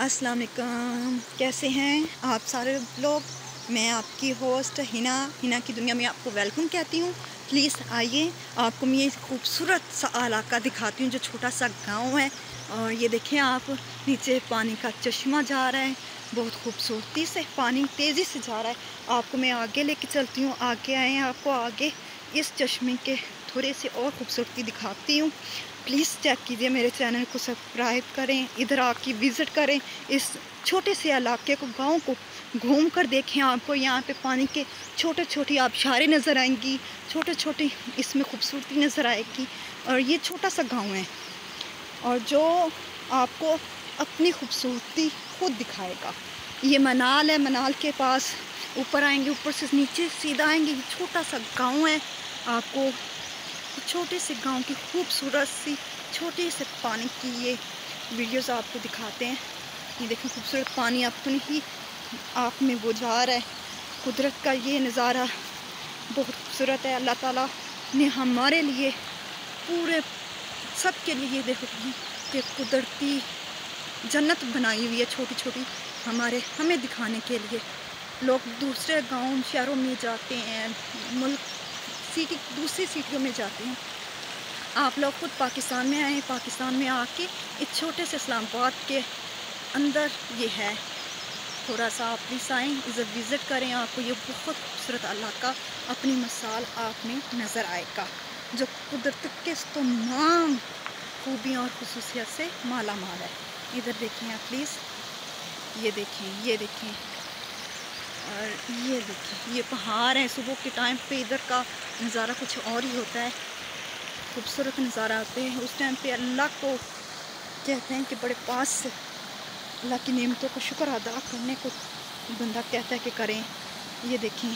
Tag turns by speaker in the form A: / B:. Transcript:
A: अस्सलाम वालेकुम कैसे हैं आप सारे लोग? मैं आपकी होस्ट हिना। हिना की दुनिया में आपको वेलकम कहती हूँ। प्लीज़ आइए, आपको मैं ये खूबसूरत सा इलाका दिखाती हूँ जो छोटा सा गाँव है। और ये देखें आप, नीचे पानी का चश्मा जा रहा है। बहुत खूबसूरती से पानी तेज़ी से जा रहा है। आपको मैं आगे लेके चलती हूँ। आगे आए आपको आगे इस चश्मे के थोड़े से और खूबसूरती दिखाती हूँ। प्लीज़ चेक कीजिए मेरे चैनल को सब्सक्राइब करें, इधर आके विज़िट करें। इस छोटे से इलाके को, गाँव को घूम कर देखें आपको। यहाँ पे पानी के छोटे छोटे आबशारे नज़र आएँगी छोटे छोटे इसमें खूबसूरती नज़र आएगी। और ये छोटा सा गाँव है और जो आपको अपनी खूबसूरती खुद दिखाएगा। ये मनाल है, मनाल के पास ऊपर आएँगे, ऊपर से नीचे सीधा आएँगे। ये छोटा सा गाँव है। आपको छोटे से गाँव की खूबसूरत सी, छोटे से पानी की ये वीडियोस आपको दिखाते हैं। ये देखें खूबसूरत पानी अपनी ही आप में वो जा रहा है। कुदरत का ये नज़ारा बहुत खूबसूरत है। अल्लाह ताला ने हमारे लिए पूरे सब के लिए ये देखो कि कुदरती जन्नत बनाई हुई है छोटी छोटी हमारे, हमें दिखाने के लिए। लोग दूसरे गाँव, शहरों में जाते हैं, मुल्क सिटी दूसरी सिटियों में जाते हैं। आप लोग खुद पाकिस्तान में आए, पाकिस्तान में आके इस छोटे से इस्लामाबाद के अंदर ये है। थोड़ा सा आप प्लीज़ आएँ इधर विज़िट करें, आपको ये बहुत खूबसूरत अल्लाह का, अपनी मिसाल आप में नज़र आएगा, जो कुदरत के तमाम खूबियाँ और खसूसियत से माला माल है। इधर देखें आप प्लीज़ ये देखें ये देखें। ये देखिए, ये पहाड़ है, सुबह के टाइम पे इधर का नज़ारा कुछ और ही होता है। खूबसूरत नज़ारा आते हैं। उस टाइम पे अल्लाह को कहते हैं कि बड़े पास से अल्लाह की नियमतों का शुक्र अदा करने को बंदा कहता है कि करें। ये देखें।